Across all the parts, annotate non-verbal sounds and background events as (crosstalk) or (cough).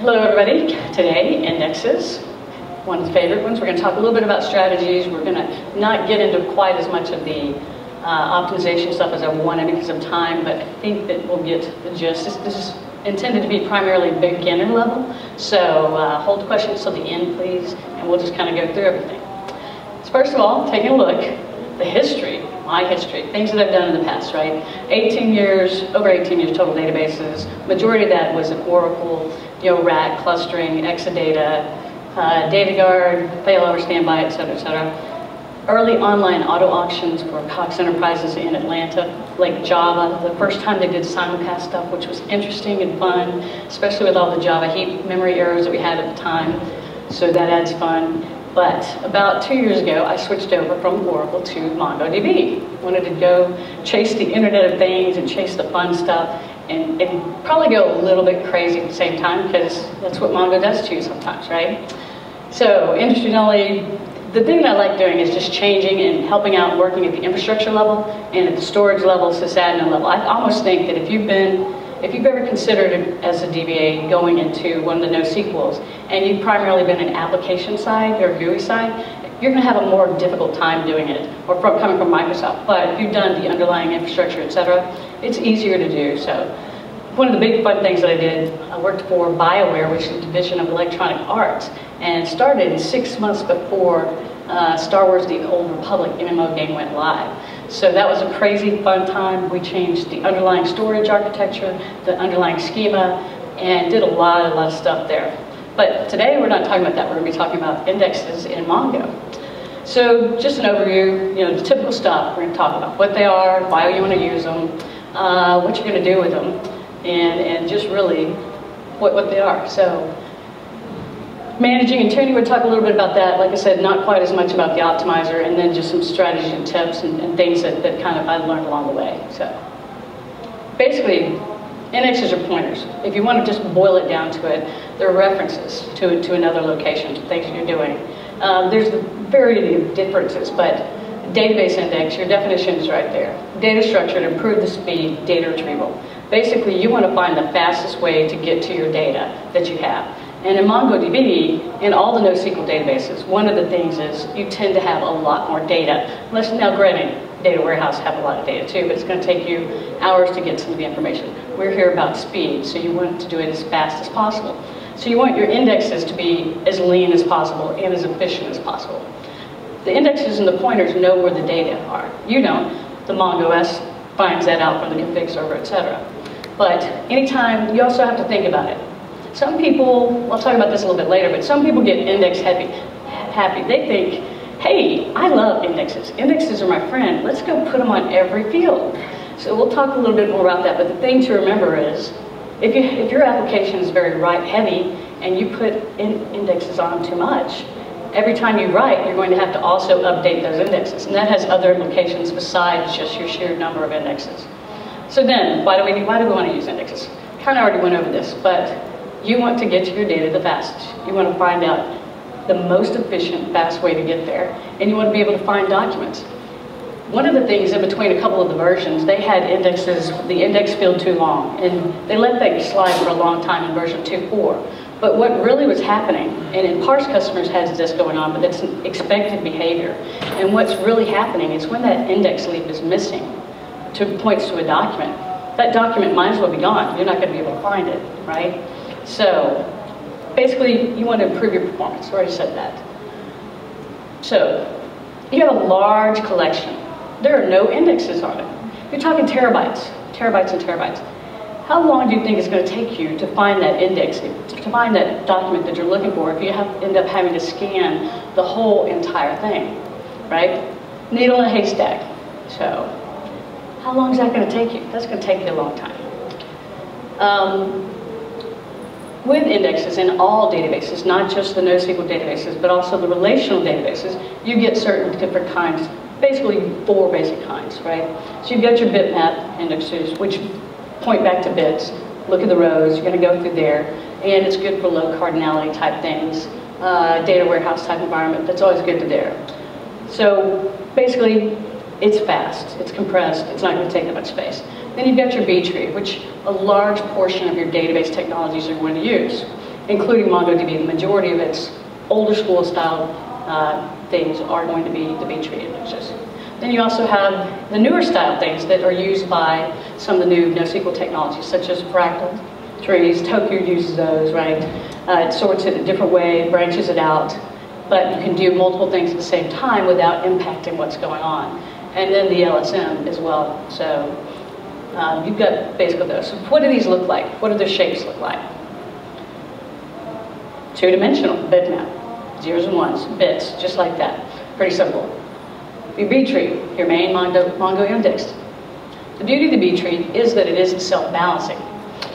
Hello everybody. Today, indexes. One of the favorite ones. We're going to talk a little bit about strategies. We're going to not get into quite as much of the uh, optimization stuff as I wanted because of time, but I think that we'll get the gist. This, this is intended to be primarily beginner level, so uh, hold questions till the end, please, and we'll just kind of go through everything. So first of all, taking a look, the history, my history, things that I've done in the past, right? 18 years, over 18 years total databases. Majority of that was in Oracle, you know, RAC, clustering, Exadata, uh, DataGuard, failover standby, et cetera, et cetera early online auto auctions for Cox Enterprises in Atlanta, like Java, the first time they did simulcast stuff, which was interesting and fun, especially with all the Java heap memory errors that we had at the time. So that adds fun. But about two years ago, I switched over from Oracle to MongoDB. Wanted to go chase the Internet of Things and chase the fun stuff and, and probably go a little bit crazy at the same time because that's what Mongo does to you sometimes, right? So interestingly, the thing that I like doing is just changing and helping out working at the infrastructure level and at the storage level, sysadmin level. I almost think that if you've been, if you've ever considered as a DBA going into one of the NoSQLs and you've primarily been an application side or GUI side, you're going to have a more difficult time doing it, or from, coming from Microsoft. But if you've done the underlying infrastructure, etc., it's easier to do. So one of the big fun things that I did, I worked for BioWare, which is a division of Electronic Arts, and started six months before uh, Star Wars The Old Republic MMO game went live. So that was a crazy fun time. We changed the underlying storage architecture, the underlying schema, and did a lot, a lot of stuff there. But today we're not talking about that. We're going to be talking about indexes in Mongo. So just an overview, you know, the typical stuff. We're going to talk about what they are, why you want to use them, uh, what you're going to do with them, and, and just really what, what they are. So managing, and Tony would talk a little bit about that. Like I said, not quite as much about the optimizer, and then just some strategy and tips and, and things that, that kind of I learned along the way. So basically, indexes are pointers. If you want to just boil it down to it, they're references to, to another location, to things you're doing. Um, there's a variety of differences, but database index, your definition is right there. Data structure to improve the speed, data retrieval. Basically, you want to find the fastest way to get to your data that you have. And in MongoDB, in all the NoSQL databases, one of the things is you tend to have a lot more data. Unless, now granted, data warehouse have a lot of data too, but it's going to take you hours to get some of the information. We're here about speed, so you want to do it as fast as possible. So you want your indexes to be as lean as possible and as efficient as possible. The indexes and the pointers know where the data are. You don't. The MongoS finds that out from the config server, etc. But anytime, you also have to think about it. Some people, I'll talk about this a little bit later, but some people get index happy. happy. They think, hey, I love indexes. Indexes are my friend. Let's go put them on every field. So we'll talk a little bit more about that, but the thing to remember is, if, you, if your application is very write heavy and you put in indexes on too much, every time you write, you're going to have to also update those indexes. And that has other implications besides just your sheer number of indexes. So then, why do we, why do we want to use indexes? Kind of already went over this, but you want to get to your data the fastest. You want to find out the most efficient, fast way to get there, and you want to be able to find documents. One of the things in between a couple of the versions, they had indexes, the index field too long, and they let that slide for a long time in version 2.4. But what really was happening, and in parse customers has this going on, but it's expected behavior. And what's really happening is when that index leaf is missing, to points to a document, that document might as well be gone. You're not going to be able to find it, right? So basically, you want to improve your performance. I already said that. So you have a large collection. There are no indexes on it. You're talking terabytes, terabytes and terabytes. How long do you think it's going to take you to find that index, to find that document that you're looking for if you have, end up having to scan the whole entire thing, right? Needle in a haystack. So how long is that going to take you? That's going to take you a long time. Um, with indexes in all databases, not just the NoSQL databases, but also the relational databases, you get certain different kinds, basically four basic kinds, right? So you've got your bitmap indexes, which point back to bits, look at the rows, you're gonna go through there, and it's good for low cardinality type things, uh, data warehouse type environment, that's always good to there. So basically, it's fast, it's compressed, it's not gonna take that much space. Then you've got your B tree, which a large portion of your database technologies are going to use. including MongoDB. The majority of its older school style uh, things are going to be the B-tree indexes. Then you also have the newer style things that are used by some of the new NoSQL technologies, such as fractal trees. Tokyo uses those, right? Uh, it sorts it a different way, branches it out, but you can do multiple things at the same time without impacting what's going on. And then the LSM as well. So um, you've got basically those. So what do these look like? What do their shapes look like? Two-dimensional bitmap, zeros and ones, bits, just like that. Pretty simple. Your B-tree, your main Mongo, Mongo index. The beauty of the B-tree is that it is self-balancing,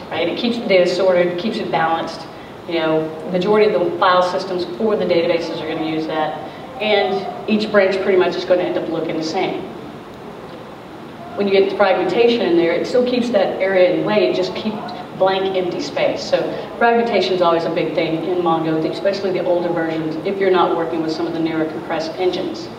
right? It keeps the data sorted, keeps it balanced. You know, majority of the file systems for the databases are going to use that, and each branch pretty much is going to end up looking the same. When you get the fragmentation in there, it still keeps that area in way, it just keeps blank empty space. So fragmentation is always a big thing in Mongo, especially the older versions, if you're not working with some of the newer compressed engines.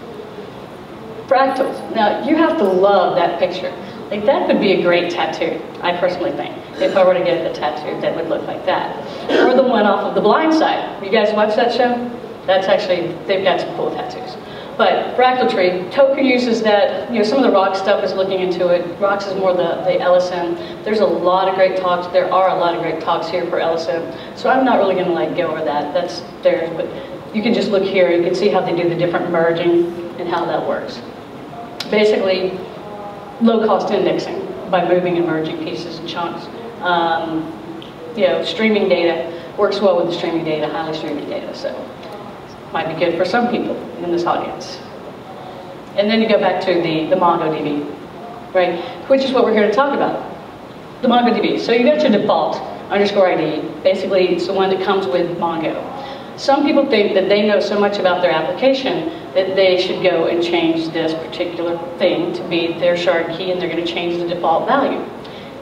Fractals. Now, you have to love that picture. Like, that could be a great tattoo, I personally think. If I were to get a tattoo that would look like that. Or the one off of The Blind Side. You guys watch that show? That's actually, they've got some cool tattoos. But Fractal Tree, Tokio uses that, you know, some of the rock stuff is looking into it. Rocks is more the, the LSM. There's a lot of great talks. There are a lot of great talks here for LSM. So I'm not really going to like go over that. That's theirs. But you can just look here. You can see how they do the different merging and how that works basically low-cost indexing by moving and merging pieces and chunks. Um, you know, streaming data works well with the streaming data, highly streaming data, so might be good for some people in this audience. And then you go back to the, the MongoDB, right? Which is what we're here to talk about, the MongoDB. So you got your default underscore ID. Basically, it's the one that comes with Mongo. Some people think that they know so much about their application that they should go and change this particular thing to be their shard key and they're going to change the default value.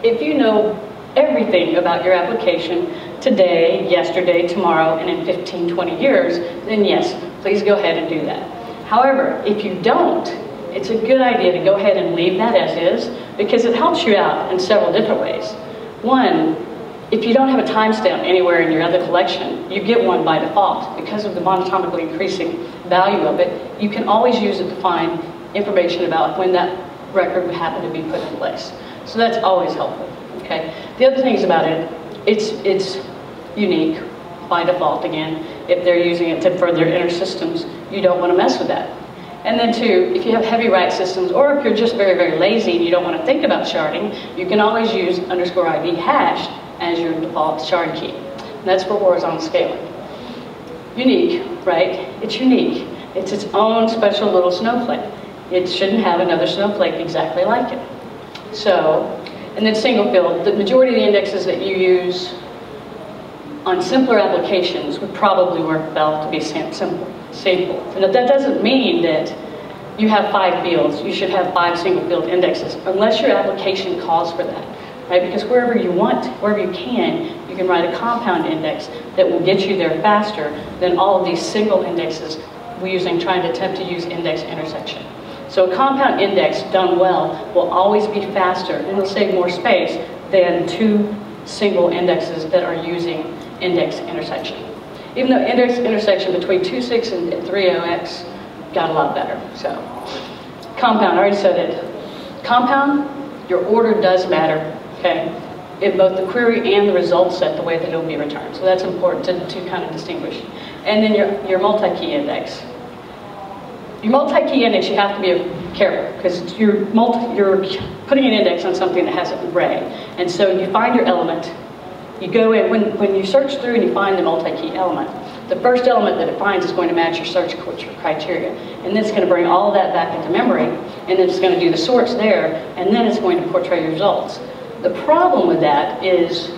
If you know everything about your application today, yesterday, tomorrow, and in 15, 20 years, then yes, please go ahead and do that. However, if you don't, it's a good idea to go ahead and leave that as is because it helps you out in several different ways. One, if you don't have a timestamp anywhere in your other collection, you get one by default. Because of the monotonically increasing value of it, you can always use it to find information about when that record would happen to be put in place. So that's always helpful, okay? The other thing is about it, it's, it's unique by default again. If they're using it to further inner systems, you don't want to mess with that. And then two, if you have heavy write systems, or if you're just very, very lazy and you don't want to think about sharding, you can always use underscore ID hash as your default shard key. And that's for horizontal scaling. Unique, right? It's unique. It's its own special little snowflake. It shouldn't have another snowflake exactly like it. So, and then single field, the majority of the indexes that you use on simpler applications would probably work well to be simple. And that doesn't mean that you have five fields, you should have five single field indexes, unless your application calls for that right? Because wherever you want, wherever you can, you can write a compound index that will get you there faster than all of these single indexes we're using, trying to attempt to use index intersection. So a compound index done well will always be faster and it'll save more space than two single indexes that are using index intersection. Even though index intersection between 2.6 and 3.0x got a lot better. So compound, I already said it. Compound, your order does matter okay? In both the query and the result set, the way that it'll be returned. So that's important to, to kind of distinguish. And then your, your multi-key index. Your multi-key index, you have to be careful because you're, you're putting an index on something that has an array. And so you find your element, you go in, when, when you search through and you find the multi-key element, the first element that it finds is going to match your search criteria. And then it's going to bring all that back into memory, and then it's going to do the sorts there, and then it's going to portray your results. The problem with that is,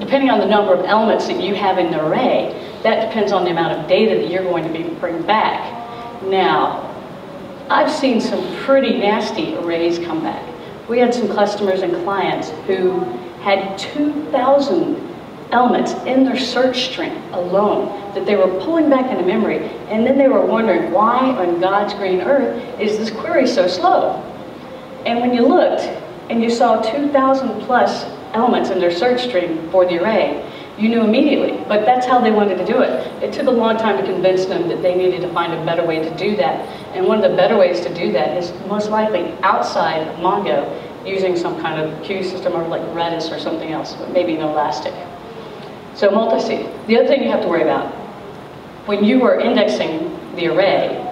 depending on the number of elements that you have in the array, that depends on the amount of data that you're going to be bring back. Now, I've seen some pretty nasty arrays come back. We had some customers and clients who had 2,000 elements in their search string alone that they were pulling back into memory, and then they were wondering why on God's green earth is this query so slow? And when you looked, and you saw 2,000 plus elements in their search string for the array, you knew immediately. But that's how they wanted to do it. It took a long time to convince them that they needed to find a better way to do that. And one of the better ways to do that is most likely outside of Mongo using some kind of queue system or like Redis or something else, but maybe no Elastic. So multi-seed. The other thing you have to worry about, when you are indexing the array,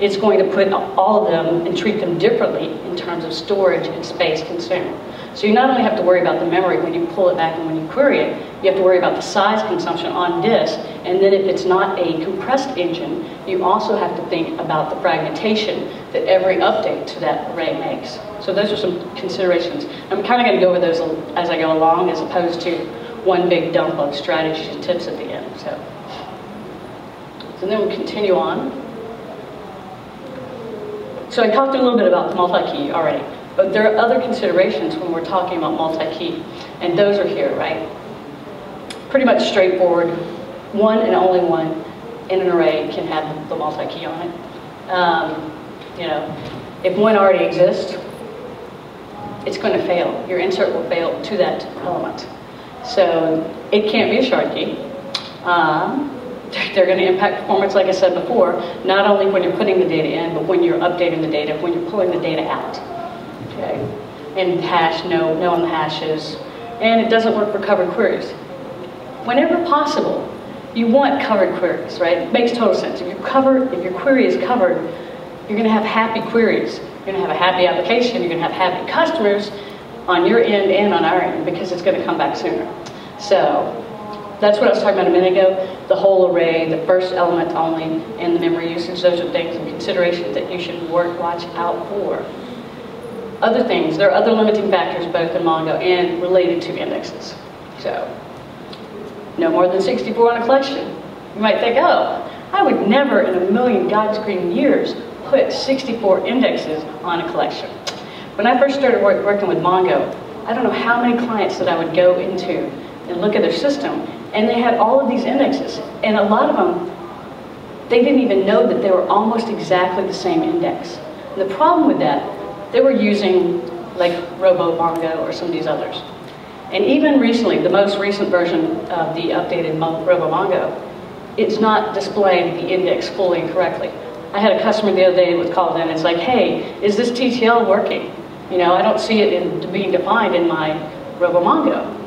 it's going to put all of them and treat them differently in terms of storage and space consumed. So you not only have to worry about the memory when you pull it back and when you query it, you have to worry about the size consumption on disk, and then if it's not a compressed engine, you also have to think about the fragmentation that every update to that array makes. So those are some considerations. I'm kind of going to go over those as I go along as opposed to one big dump of strategies and tips at the end. So, so then we'll continue on. So I talked a little bit about multi-key already, but there are other considerations when we're talking about multi-key, and those are here, right? Pretty much straightforward. One and only one in an array can have the multi-key on it. Um, you know, if one already exists, it's going to fail. Your insert will fail to that element. So it can't be a shard key. Um, (laughs) they're going to impact performance, like I said before, not only when you're putting the data in, but when you're updating the data, when you're pulling the data out. And hash, no, no on the hashes. And it doesn't work for covered queries. Whenever possible, you want covered queries, right? It makes total sense. If you cover, if your query is covered, you're going to have happy queries. You're going to have a happy application. You're going to have happy customers on your end and on our end because it's going to come back sooner. So that's what I was talking about a minute ago, the whole array, the first element only, and the memory usage, those are things and considerations that you should work, watch out for. Other things, there are other limiting factors both in Mongo and related to indexes. So, no more than 64 on a collection. You might think, oh, I would never in a million God's green years put 64 indexes on a collection. When I first started work, working with Mongo, I don't know how many clients that I would go into and look at their system and they had all of these indexes. And a lot of them, they didn't even know that they were almost exactly the same index. And the problem with that, they were using like RoboMongo or some of these others. And even recently, the most recent version of the updated RoboMongo, it's not displaying the index fully and correctly. I had a customer the other day that was called in it's like, hey, is this TTL working? You know, I don't see it in, being defined in my RoboMongo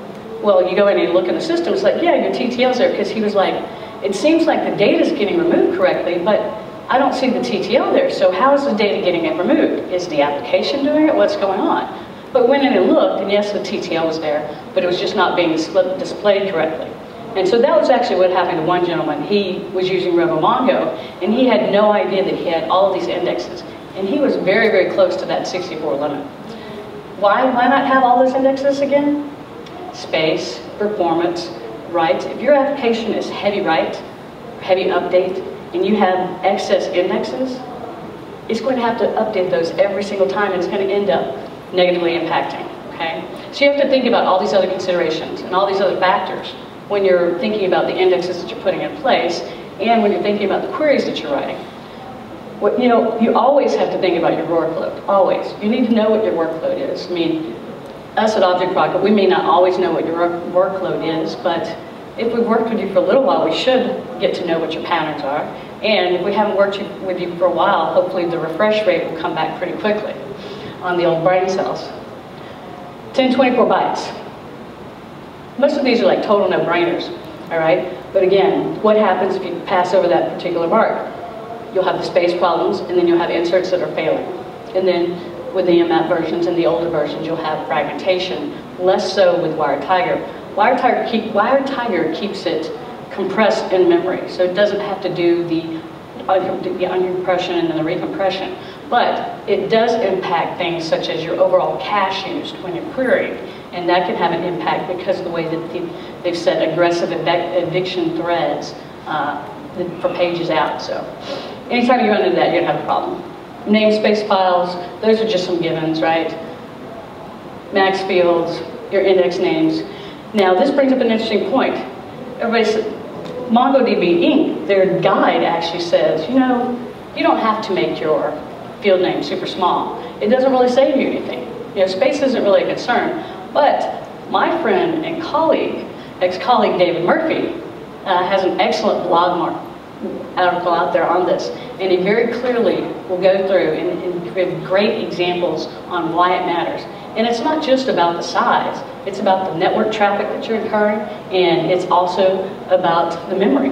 well, you go in and you look in the system, it's like, yeah, your TTL's there, because he was like, it seems like the data's getting removed correctly, but I don't see the TTL there, so how is the data getting it removed? Is the application doing it? What's going on? But in and looked, and yes, the TTL was there, but it was just not being displayed correctly. And so that was actually what happened to one gentleman. He was using RoboMongo, and he had no idea that he had all these indexes. And he was very, very close to that 64 limit. Why, why not have all those indexes again? space, performance, write. If your application is heavy write, heavy update, and you have excess indexes, it's going to have to update those every single time and it's going to end up negatively impacting, okay? So you have to think about all these other considerations and all these other factors when you're thinking about the indexes that you're putting in place and when you're thinking about the queries that you're writing. What, you know, you always have to think about your workload, always. You need to know what your workload is. I mean, us at ObjectRocket, we may not always know what your workload is, but if we've worked with you for a little while, we should get to know what your patterns are. And if we haven't worked with you for a while, hopefully the refresh rate will come back pretty quickly on the old brain cells. 1024 bytes. Most of these are like total no-brainers, all right? But again, what happens if you pass over that particular mark? You'll have the space problems, and then you'll have inserts that are failing. And then with the MMAP versions and the older versions, you'll have fragmentation, less so with WiredTiger. WiredTiger, keep, WiredTiger keeps it compressed in memory, so it doesn't have to do the, the uncompression and then the recompression. But it does impact things such as your overall cache used when you're querying, and that can have an impact because of the way that they've set aggressive eviction threads uh, for pages out. So anytime you run into that, you're gonna have a problem namespace files, those are just some givens, right? Max fields, your index names. Now this brings up an interesting point. Everybody MongoDB Inc., their guide actually says, you know, you don't have to make your field name super small. It doesn't really save you anything. You know, space isn't really a concern. But my friend and colleague ex-colleague David Murphy uh, has an excellent blog article out there on this, and he very clearly will go through and, and give great examples on why it matters. And it's not just about the size, it's about the network traffic that you're incurring, and it's also about the memory.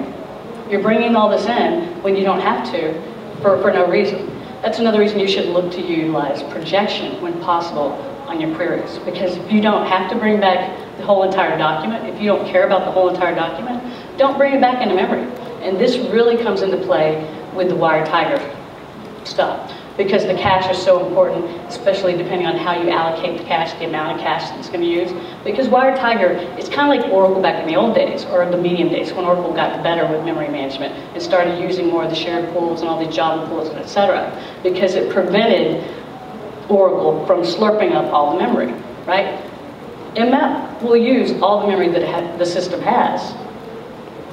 You're bringing all this in when you don't have to for, for no reason. That's another reason you should look to utilize projection when possible on your queries. Because if you don't have to bring back the whole entire document, if you don't care about the whole entire document, don't bring it back into memory. And this really comes into play with the WiredTiger stuff because the cache is so important, especially depending on how you allocate the cache, the amount of cache that it's going to use. Because WiredTiger, it's kind of like Oracle back in the old days, or the medium days, when Oracle got better with memory management and started using more of the shared pools and all these Java pools and et cetera, because it prevented Oracle from slurping up all the memory, right? mmap will use all the memory that the system has,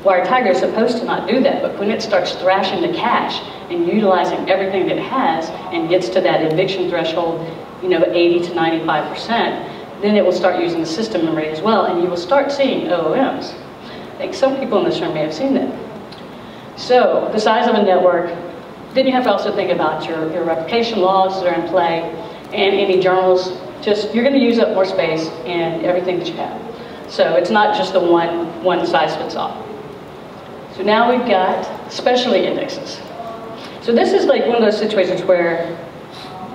WiredTiger is supposed to not do that, but when it starts thrashing the cache and utilizing everything that it has and gets to that eviction threshold, you know, 80 to 95%, then it will start using the system memory as well, and you will start seeing OOMs. I think some people in this room may have seen that. So, the size of a network, then you have to also think about your, your replication logs that are in play, and any journals, just, you're gonna use up more space and everything that you have. So it's not just the one, one size fits all. So now we've got specialty indexes. So this is like one of those situations where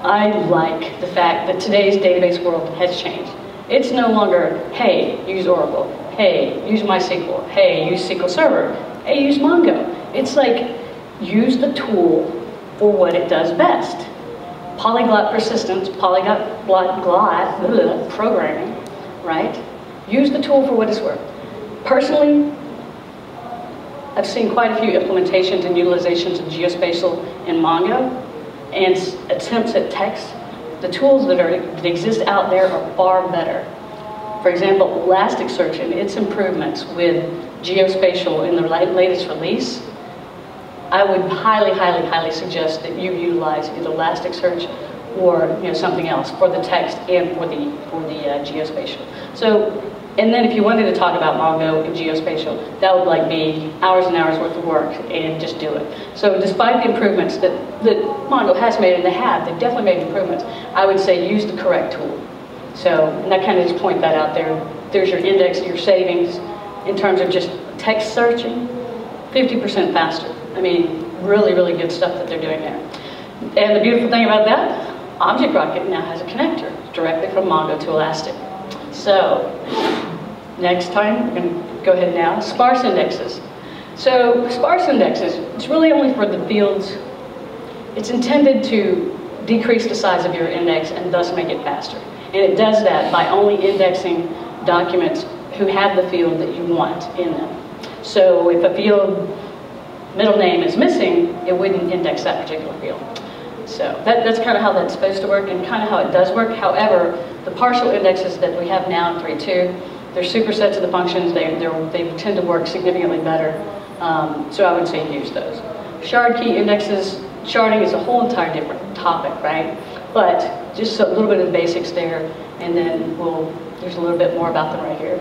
I like the fact that today's database world has changed. It's no longer, hey, use Oracle. Hey, use MySQL. Hey, use SQL Server. Hey, use Mongo. It's like, use the tool for what it does best. Polyglot persistence, polyglot glot, (laughs) programming, right? Use the tool for what it's worth. Personally, I've seen quite a few implementations and utilizations of geospatial in Mongo and attempts at text. The tools that, are, that exist out there are far better. For example, Elasticsearch and its improvements with geospatial in the latest release, I would highly, highly, highly suggest that you utilize either Elasticsearch or you know, something else for the text and for the, for the uh, geospatial. So and then if you wanted to talk about Mongo and geospatial, that would like be hours and hours worth of work and just do it. So despite the improvements that, that Mongo has made, and they have, they've definitely made improvements, I would say use the correct tool. So, and I kind of just point that out there. There's your index, your savings, in terms of just text searching, 50% faster. I mean, really, really good stuff that they're doing there. And the beautiful thing about that, ObjectRocket now has a connector directly from Mongo to Elastic. So, next time, we're going to go ahead now, sparse indexes. So, sparse indexes, it's really only for the fields. It's intended to decrease the size of your index and thus make it faster. And it does that by only indexing documents who have the field that you want in them. So if a field middle name is missing, it wouldn't index that particular field. So that, that's kind of how that's supposed to work and kind of how it does work. However, the partial indexes that we have now in 3.2, they're supersets of the functions. They, they tend to work significantly better. Um, so I would say use those. Shard key indexes, sharding is a whole entire different topic, right? But just a little bit of the basics there, and then we'll, there's a little bit more about them right here.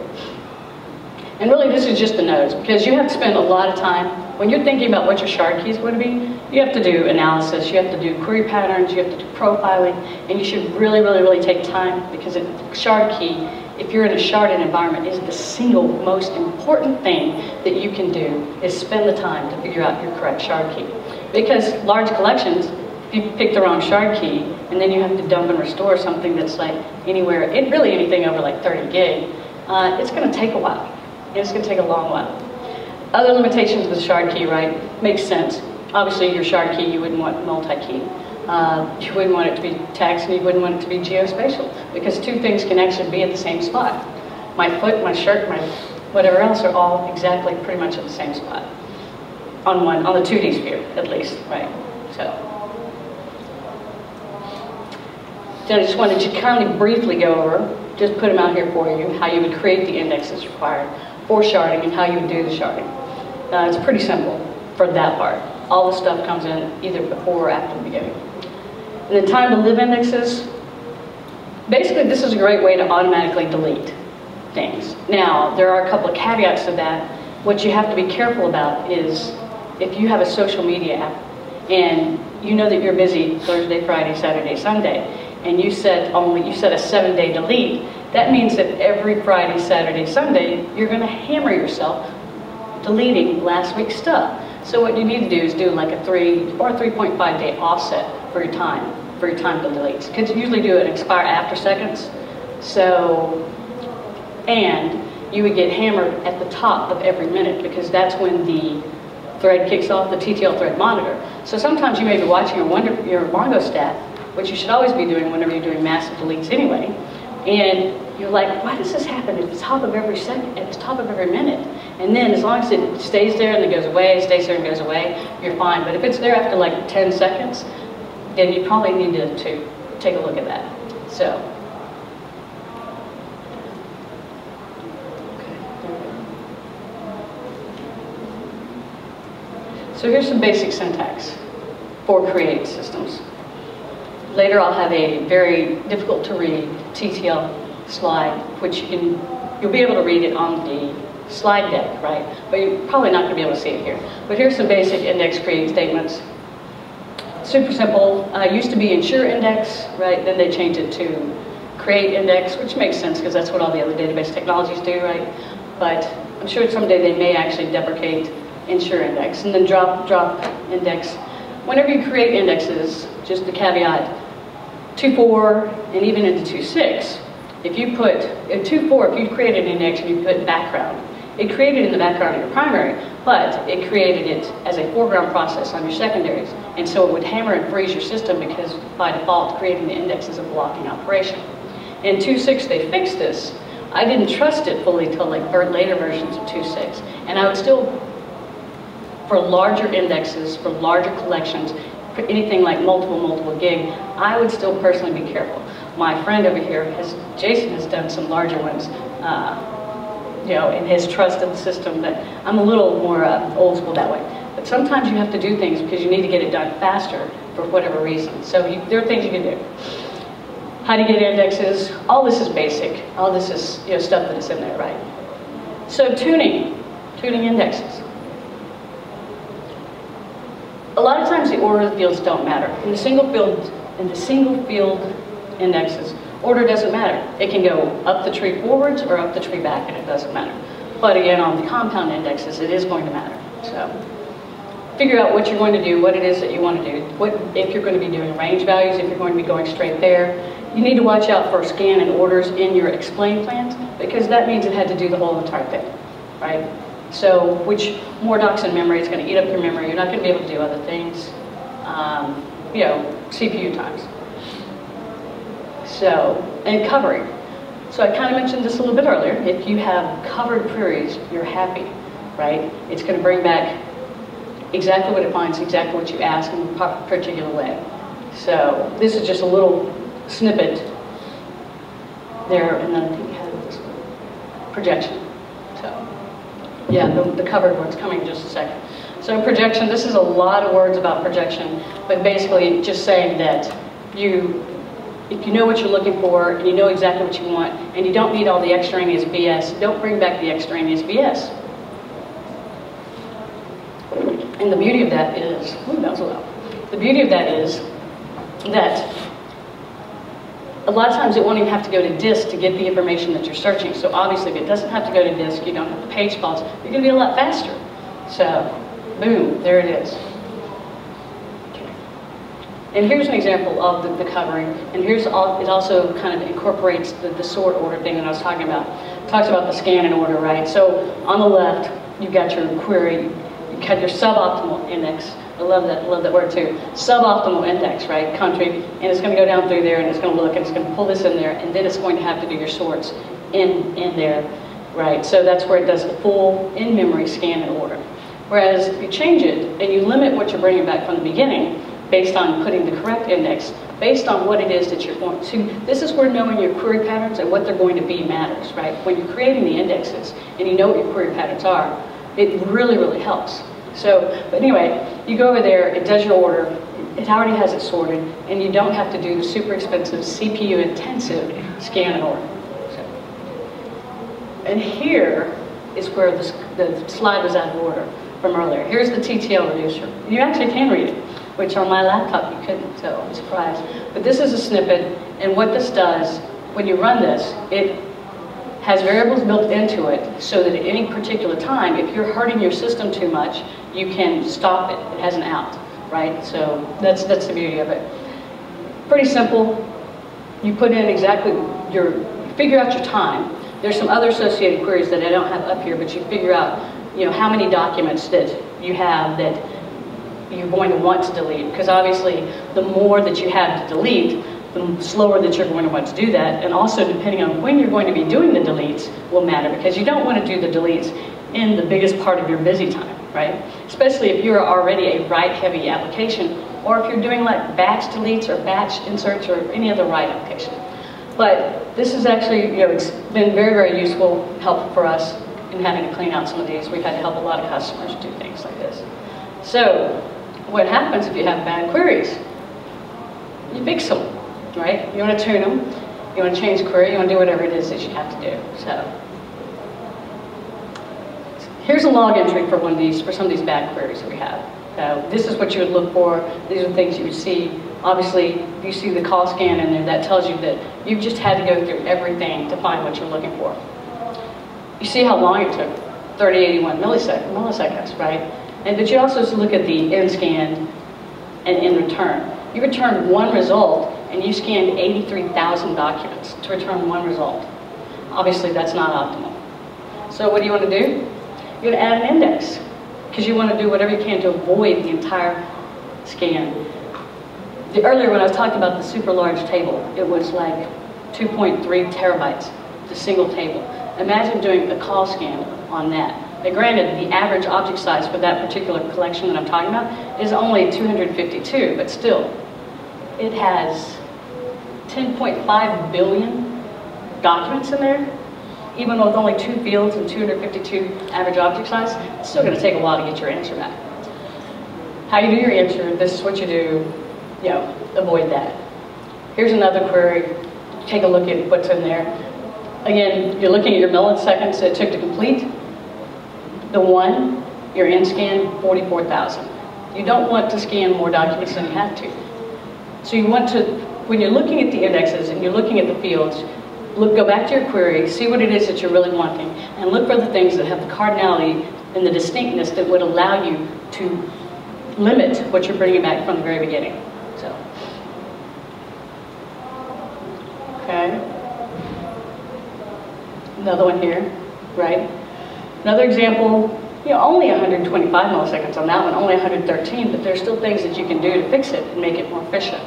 And really this is just the nodes, because you have to spend a lot of time when you're thinking about what your shard key is going to be, you have to do analysis, you have to do query patterns, you have to do profiling, and you should really, really, really take time because a shard key, if you're in a sharded environment, is the single most important thing that you can do is spend the time to figure out your correct shard key. Because large collections, if you pick the wrong shard key, and then you have to dump and restore something that's like anywhere, it really anything over like 30 gig, uh, it's going to take a while. It's going to take a long while. Other limitations with shard key, right, makes sense. Obviously, your shard key, you wouldn't want multi-key. Uh, you wouldn't want it to be text and you wouldn't want it to be geospatial because two things can actually be at the same spot. My foot, my shirt, my whatever else are all exactly pretty much at the same spot on one, on the 2D sphere at least, right? So, so I just wanted to kind of briefly go over, just put them out here for you, how you would create the indexes required for sharding and how you would do the sharding. Uh, it's pretty simple for that part. All the stuff comes in either before or after the beginning. And the time to live indexes, basically this is a great way to automatically delete. things. Now, there are a couple of caveats to that. What you have to be careful about is if you have a social media app and you know that you're busy Thursday, Friday, Saturday, Sunday, and you set only you set a seven day delete, that means that every Friday, Saturday, Sunday, you're gonna hammer yourself deleting last week's stuff. So what you need to do is do like a three or 3.5 day offset for your time, for your time to delete. Because you usually do it expire after seconds. So, and you would get hammered at the top of every minute because that's when the thread kicks off the TTL thread monitor. So sometimes you may be watching your, Wonder, your mongostat, which you should always be doing whenever you're doing massive deletes anyway, and you're like, why does this happen at the top of every second, at the top of every minute? And then as long as it stays there and it goes away, stays there and goes away, you're fine. But if it's there after like 10 seconds, then you probably need to, to take a look at that. So. So here's some basic syntax for create systems. Later I'll have a very difficult to read TTL slide, which you can, you'll be able to read it on the slide deck, right? But you're probably not going to be able to see it here. But here's some basic index create statements. Super simple. Uh, used to be ensure index, right? Then they changed it to create index, which makes sense because that's what all the other database technologies do, right? But I'm sure someday they may actually deprecate ensure index and then drop drop index. Whenever you create indexes, just the caveat, 2.4 and even into 2.6, if you put, in 2.4, if you create an index and you put background, it created in the background of your primary, but it created it as a foreground process on your secondaries. And so it would hammer and freeze your system because by default, creating the index is a blocking operation. In 2.6, they fixed this. I didn't trust it fully till like later versions of 2.6. And I would still, for larger indexes, for larger collections, for anything like multiple, multiple gig, I would still personally be careful. My friend over here, has, Jason has done some larger ones. Uh, you know, in his trust in the system that I'm a little more uh, old school that way. But sometimes you have to do things because you need to get it done faster for whatever reason. So you, there are things you can do. How to get indexes, all this is basic. All this is you know, stuff that is in there, right? So tuning, tuning indexes. A lot of times the order of fields don't matter. In the single field, in the single field indexes, Order doesn't matter. It can go up the tree forwards or up the tree back, and it doesn't matter. But again, on the compound indexes, it is going to matter. So figure out what you're going to do, what it is that you want to do, what if you're going to be doing range values, if you're going to be going straight there. You need to watch out for scan and orders in your explain plans, because that means it had to do the whole entire thing, right? So which more docs in memory is going to eat up your memory. You're not going to be able to do other things. Um, you know, CPU times. So, and covering. So I kind of mentioned this a little bit earlier. If you have covered queries, you're happy, right? It's going to bring back exactly what it finds, exactly what you ask in a particular way. So this is just a little snippet there, and then I think have this projection. So yeah, the, the covered one's coming in just a second. So projection, this is a lot of words about projection, but basically just saying that you if you know what you're looking for and you know exactly what you want and you don't need all the extraneous BS, don't bring back the extraneous BS. And the beauty of that is, ooh, that was loud. The beauty of that is that a lot of times it won't even have to go to disk to get the information that you're searching. So obviously if it doesn't have to go to disk, you don't have the page faults, you're to be a lot faster. So boom, there it is. And here's an example of the, the covering. And here's all, it also kind of incorporates the, the sort order thing that I was talking about. It talks about the scan and order, right? So on the left, you've got your query, you've got your suboptimal index. I love that, love that word too. Suboptimal index, right? Country, and it's going to go down through there, and it's going to look, and it's going to pull this in there, and then it's going to have to do your sorts in in there, right? So that's where it does the full in-memory scan and order. Whereas if you change it and you limit what you're bringing back from the beginning, based on putting the correct index, based on what it is that you're going to. This is where knowing your query patterns and what they're going to be matters, right? When you're creating the indexes and you know what your query patterns are, it really, really helps. So, but anyway, you go over there, it does your order, it already has it sorted, and you don't have to do the super expensive CPU intensive scan and order. So. And here is where the, the slide was out of order from earlier. Here's the TTL reducer. You actually can read it, which on my laptop you couldn't, so I'm surprised. But this is a snippet, and what this does, when you run this, it has variables built into it so that at any particular time, if you're hurting your system too much, you can stop it. It has an out, right? So that's, that's the beauty of it. Pretty simple. You put in exactly your, figure out your time. There's some other associated queries that I don't have up here, but you figure out, you know, how many documents that you have that you're going to want to delete. Because obviously, the more that you have to delete, the slower that you're going to want to do that. And also, depending on when you're going to be doing the deletes will matter because you don't want to do the deletes in the biggest part of your busy time, right? Especially if you're already a write-heavy application or if you're doing like batch deletes or batch inserts or any other write application. But this is actually, you know, it's been very, very useful, helpful for us in having to clean out some of these. We've had to help a lot of customers do things like this. So, what happens if you have bad queries? You fix them right? You want to tune them, you want to change query, you want to do whatever it is that you have to do. So here's a log entry for one of these, for some of these bad queries that we have. This is what you would look for. These are things you would see. Obviously, if you see the COLLSCAN in there, that tells you that you've just had to go through everything to find what you're looking for. You see how long it took, 3081 milliseconds, milliseconds right? And but you also look at the end scan and in return. You return one result and you scanned 83,000 documents to return one result. Obviously, that's not optimal. So what do you want to do? You're going to add an index because you want to do whatever you can to avoid the entire scan. The, earlier when I was talking about the super large table, it was like 2.3 terabytes, the single table. Imagine doing a COLLSCAN on that. Now granted, the average object size for that particular collection that I'm talking about is only 252, but still, it has 10.5 billion documents in there, even with only two fields and 252 average object size, it's still going to take a while to get your answer back. How you do your answer, this is what you do, you know, avoid that. Here's another query, take a look at what's in there. Again, you're looking at your milliseconds it took to complete. The one, your in scan, 44,000. You don't want to scan more documents than you have to. So you want to when you're looking at the indexes and you're looking at the fields, look, go back to your query, see what it is that you're really wanting, and look for the things that have the cardinality and the distinctness that would allow you to limit what you're bringing back from the very beginning. So, okay. Another one here, right? Another example, you know, only 125 milliseconds on that one, only 113, but there's still things that you can do to fix it and make it more efficient.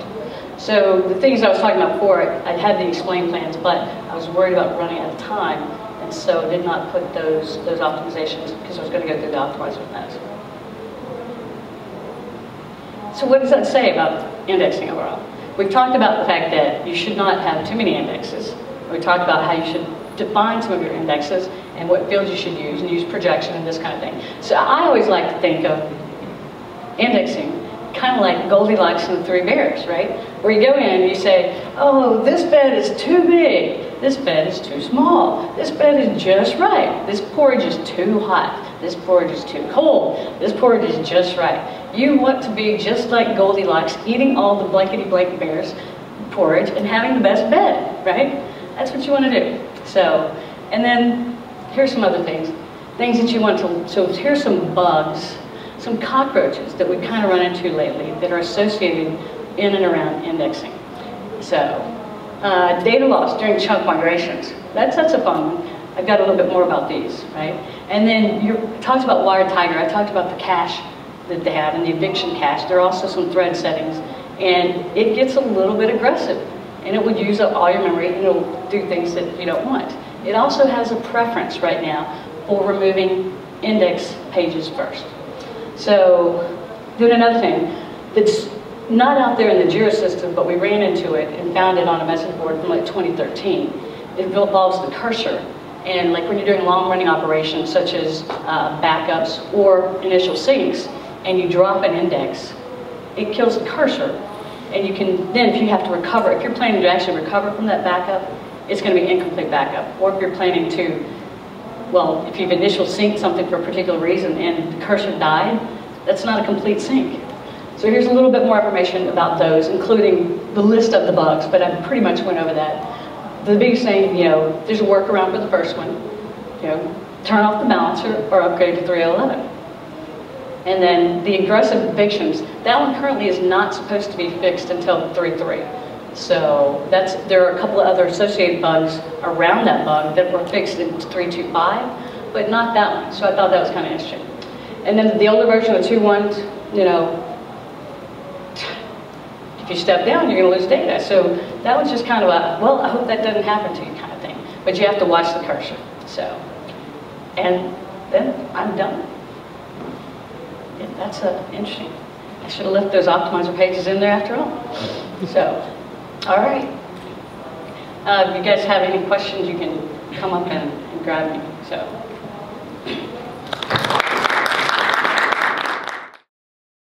So the things I was talking about before, I had the explain plans, but I was worried about running out of time, and so I did not put those, those optimizations because I was going to go through the optimizer with that. So what does that say about indexing overall? We've talked about the fact that you should not have too many indexes. We talked about how you should define some of your indexes and what fields you should use and use projection and this kind of thing. So I always like to think of indexing kind of like Goldilocks and the Three Bears, right? Where you go in and you say, oh, this bed is too big, this bed is too small, this bed is just right, this porridge is too hot, this porridge is too cold, this porridge is just right. You want to be just like Goldilocks, eating all the blankety blank bears porridge and having the best bed, right? That's what you want to do. So, and then here's some other things. Things that you want to, so here's some bugs some cockroaches that we kind of run into lately that are associated in and around indexing. So, uh, data loss during chunk migrations. That's, that's a fun one. I've got a little bit more about these, right? And then you talked about WiredTiger. I talked about the cache that they have and the eviction cache. There are also some thread settings. And it gets a little bit aggressive. And it would use up all your memory and it'll do things that you don't want. It also has a preference right now for removing index pages first. So doing another thing that's not out there in the JIRA system, but we ran into it and found it on a message board from like 2013. It involves the cursor. And like when you're doing long running operations such as uh, backups or initial syncs, and you drop an index, it kills the cursor. And you can, then if you have to recover, if you're planning to actually recover from that backup, it's going to be incomplete backup. Or if you're planning to well, if you've initial synced something for a particular reason and the cursor died, that's not a complete sync. So here's a little bit more information about those, including the list of the bugs, but I pretty much went over that. The biggest thing, you know, there's a workaround for the first one. You know, turn off the balancer or upgrade to 3011. And then the aggressive evictions, that one currently is not supposed to be fixed until 3.3. So that's, there are a couple of other associated bugs around that bug that were fixed in 3.2.5, but not that one. So I thought that was kind of interesting. And then the older version of 2.1, you know, if you step down, you're going to lose data. So that was just kind of a, well, I hope that doesn't happen to you kind of thing. But you have to watch the cursor. So, and then I'm done. Yeah, that's uh, interesting. I should have left those optimizer pages in there after all. So, all right. Uh, if you guys have any questions, you can come up and, and grab me. So.